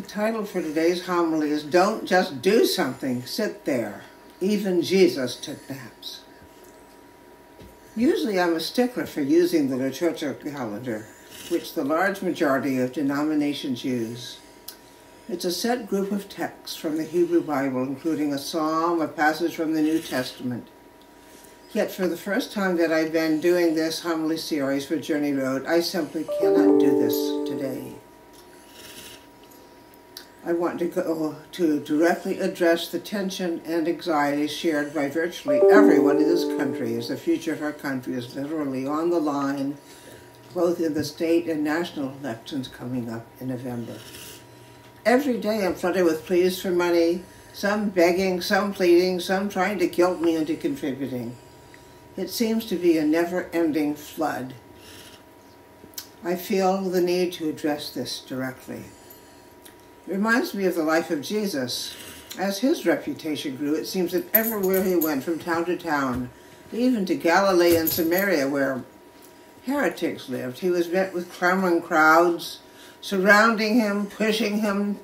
The title for today's homily is Don't Just Do Something, Sit There. Even Jesus took naps. Usually I'm a stickler for using the liturgical calendar, which the large majority of denominations use. It's a set group of texts from the Hebrew Bible, including a psalm, a passage from the New Testament. Yet for the first time that I've been doing this homily series for Journey Road, I simply cannot do this today. I want to go to directly address the tension and anxiety shared by virtually everyone in this country as the future of our country is literally on the line, both in the state and national elections coming up in November. Every day I'm flooded with pleas for money, some begging, some pleading, some trying to guilt me into contributing. It seems to be a never-ending flood. I feel the need to address this directly. Reminds me of the life of Jesus. As his reputation grew, it seems that everywhere he went, from town to town, even to Galilee and Samaria, where heretics lived, he was met with clamoring crowds, surrounding him, pushing him,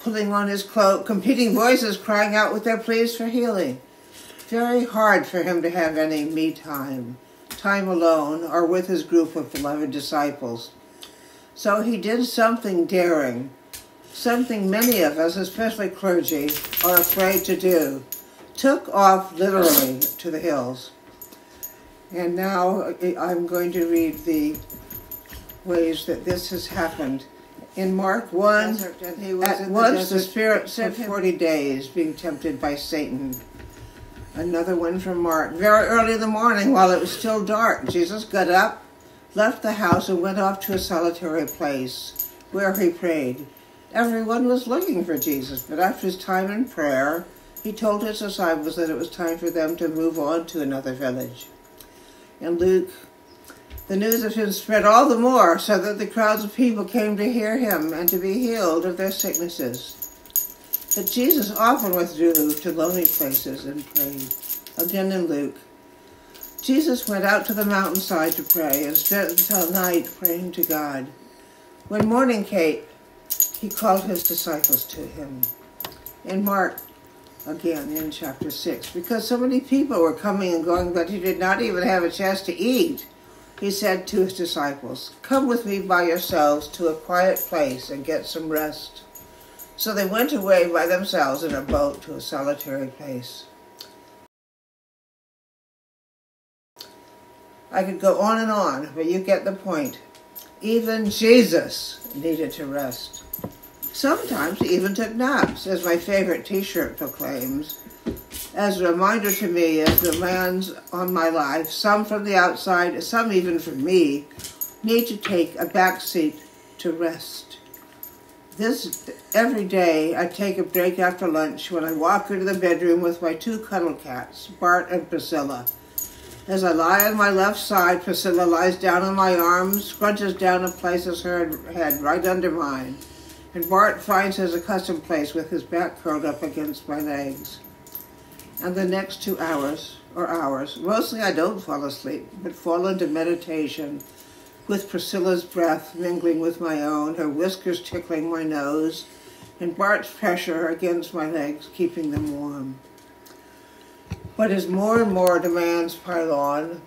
pulling on his cloak, competing voices crying out with their pleas for healing. Very hard for him to have any me time, time alone, or with his group of beloved disciples. So he did something daring something many of us, especially clergy, are afraid to do. Took off literally to the hills. And now uh, I'm going to read the ways that this has happened. In Mark 1, at once the Spirit said 40 days being tempted by Satan. Another one from Mark. Very early in the morning, while it was still dark, Jesus got up, left the house, and went off to a solitary place where he prayed. Everyone was looking for Jesus, but after his time in prayer, he told his disciples that it was time for them to move on to another village. In Luke, the news of him spread all the more, so that the crowds of people came to hear him and to be healed of their sicknesses. But Jesus often withdrew to lonely places and prayed. Again in Luke, Jesus went out to the mountainside to pray and spent until night praying to God. When morning came, he called his disciples to him. In Mark, again in chapter 6, because so many people were coming and going, that he did not even have a chance to eat, he said to his disciples, Come with me by yourselves to a quiet place and get some rest. So they went away by themselves in a boat to a solitary place. I could go on and on, but you get the point. Even Jesus needed to rest. Sometimes he even took naps, as my favorite t-shirt proclaims, as a reminder to me as the demands on my life, some from the outside, some even from me, need to take a back seat to rest. This, every day, I take a break after lunch when I walk into the bedroom with my two cuddle cats, Bart and Priscilla. As I lie on my left side, Priscilla lies down on my arms, scrunches down and places her head right under mine, and Bart finds his accustomed place with his back curled up against my legs. And the next two hours, or hours, mostly I don't fall asleep, but fall into meditation, with Priscilla's breath mingling with my own, her whiskers tickling my nose, and Bart's pressure against my legs keeping them warm. But as more and more demands pile on,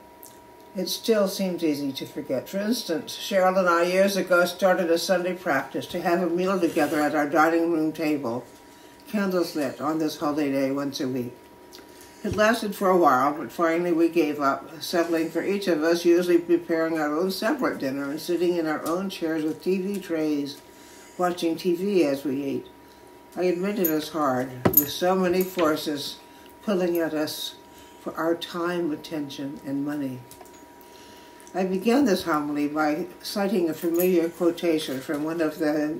it still seems easy to forget. For instance, Cheryl and I years ago started a Sunday practice to have a meal together at our dining room table, candles lit on this holy day once a week. It lasted for a while, but finally we gave up, settling for each of us, usually preparing our own separate dinner and sitting in our own chairs with TV trays, watching TV as we ate. I admit it is hard, with so many forces pulling at us for our time, attention, and money. I began this homily by citing a familiar quotation from one of the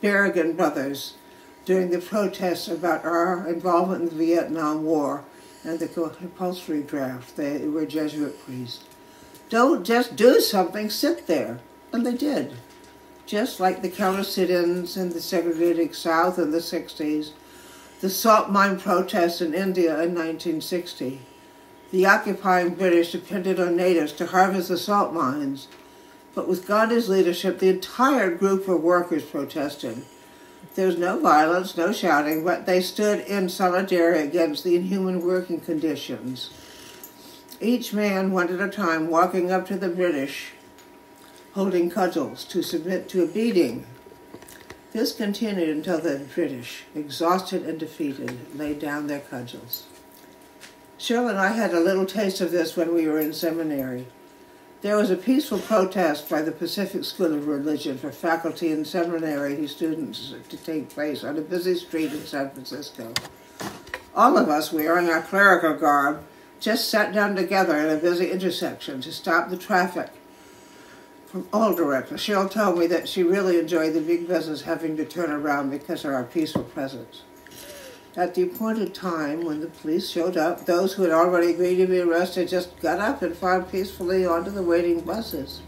Berrigan brothers during the protests about our involvement in the Vietnam War and the compulsory draft. They were Jesuit priests. Don't just do something, sit there. And they did. Just like the counter sit-ins in the segregated South in the 60s, the salt mine protests in India in 1960. The occupying British depended on natives to harvest the salt mines, but with Gandhi's leadership, the entire group of workers protested. There was no violence, no shouting, but they stood in solidarity against the inhuman working conditions. Each man, one at a time, walking up to the British, holding cudgels to submit to a beating. This continued until the British, exhausted and defeated, laid down their cudgels. Cheryl and I had a little taste of this when we were in seminary. There was a peaceful protest by the Pacific School of Religion for faculty and seminary students to take place on a busy street in San Francisco. All of us, wearing our clerical garb, just sat down together in a busy intersection to stop the traffic from all directions. Cheryl told me that she really enjoyed the big buses having to turn around because of our peaceful presence. At the appointed time, when the police showed up, those who had already agreed to be arrested just got up and filed peacefully onto the waiting buses.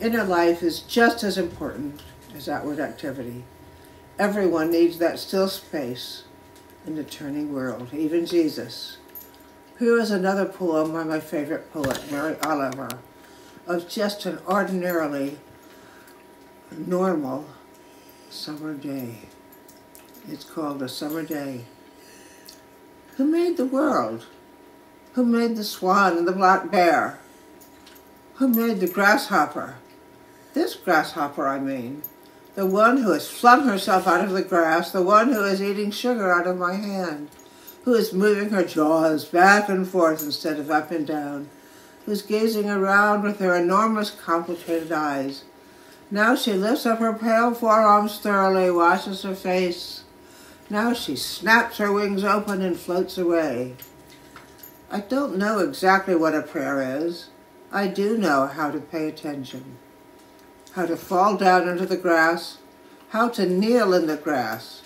Inner life is just as important as outward activity. Everyone needs that still space in the turning world, even Jesus. Here is another poem by my favorite poet, Mary Oliver, of just an ordinarily normal summer day. It's called A Summer Day. Who made the world? Who made the swan and the black bear? Who made the grasshopper? This grasshopper, I mean. The one who has flung herself out of the grass, the one who is eating sugar out of my hand, who is moving her jaws back and forth instead of up and down, who's gazing around with her enormous, complicated eyes. Now she lifts up her pale forearms thoroughly, washes her face, now she snaps her wings open and floats away. I don't know exactly what a prayer is. I do know how to pay attention, how to fall down into the grass, how to kneel in the grass,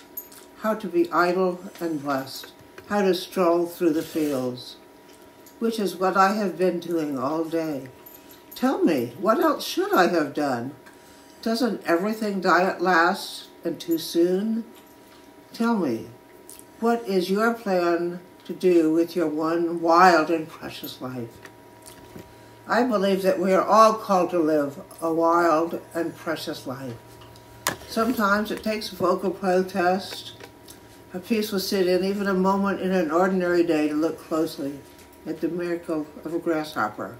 how to be idle and blessed, how to stroll through the fields, which is what I have been doing all day. Tell me, what else should I have done? Doesn't everything die at last and too soon? Tell me, what is your plan to do with your one wild and precious life? I believe that we are all called to live a wild and precious life. Sometimes it takes a vocal protest, a peaceful sit-in, even a moment in an ordinary day to look closely at the miracle of a grasshopper.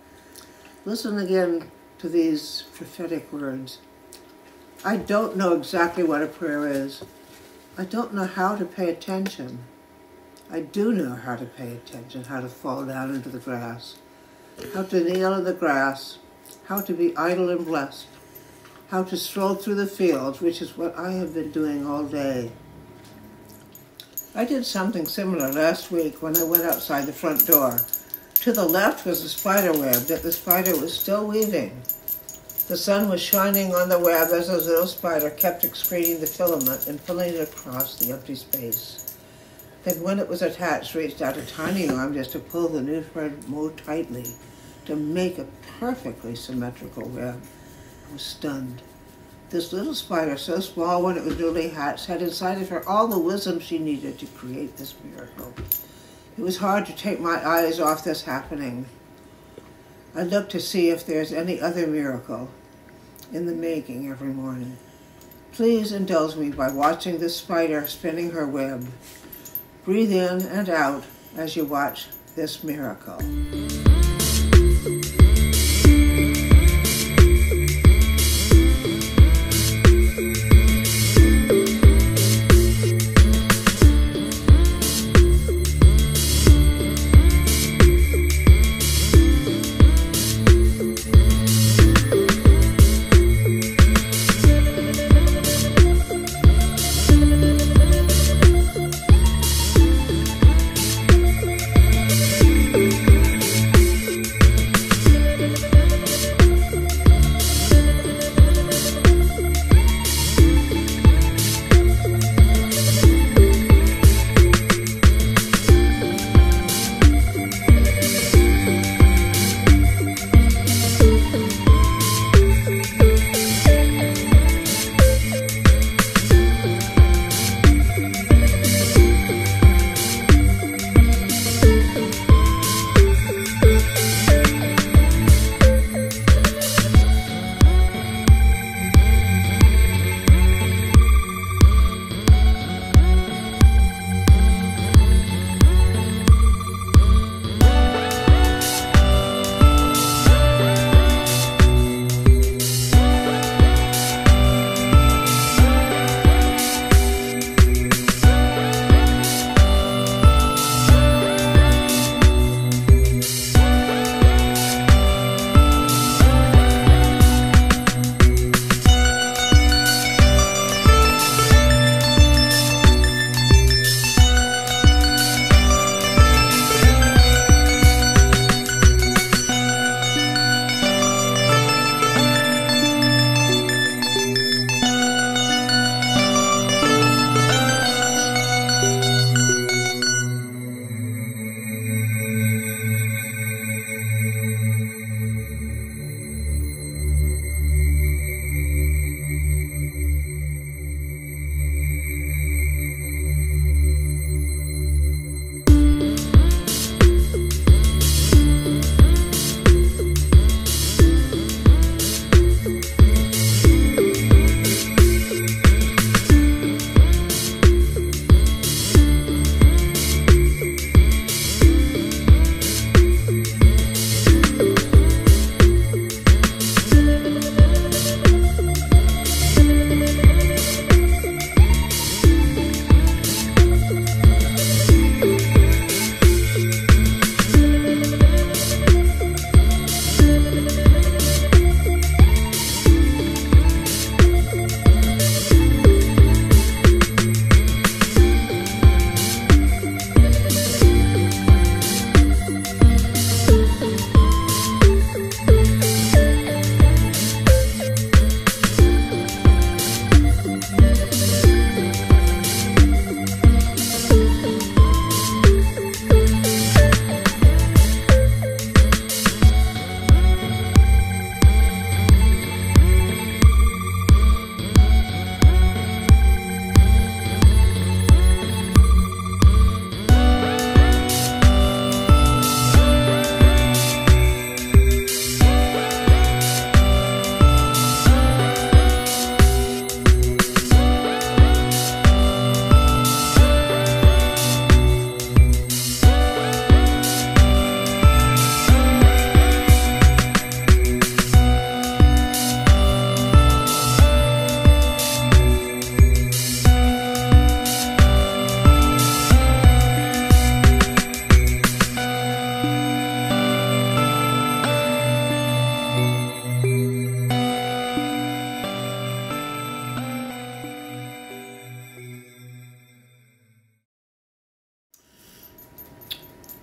Listen again to these prophetic words. I don't know exactly what a prayer is, I don't know how to pay attention. I do know how to pay attention, how to fall down into the grass, how to kneel in the grass, how to be idle and blessed, how to stroll through the fields, which is what I have been doing all day. I did something similar last week when I went outside the front door. To the left was a spider web that the spider was still weaving. The sun was shining on the web as the little spider kept excreting the filament and pulling it across the empty space. Then when it was attached, reached out a tiny arm just to pull the new thread more tightly to make a perfectly symmetrical web. I was stunned. This little spider, so small when it was newly hatched, had inside of her all the wisdom she needed to create this miracle. It was hard to take my eyes off this happening. I looked to see if there's any other miracle in the making every morning. Please indulge me by watching this spider spinning her web. Breathe in and out as you watch this miracle.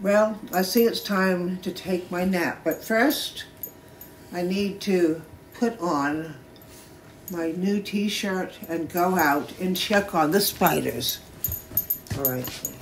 Well, I see it's time to take my nap, but first I need to put on my new t shirt and go out and check on the spiders. All right.